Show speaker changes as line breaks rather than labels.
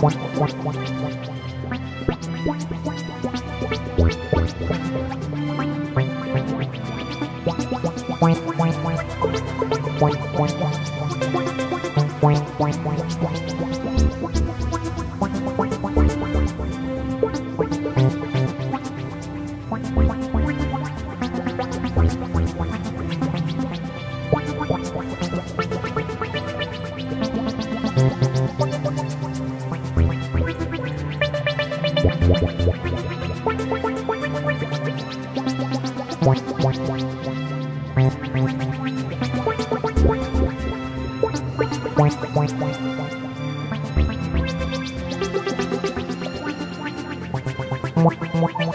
What? Thank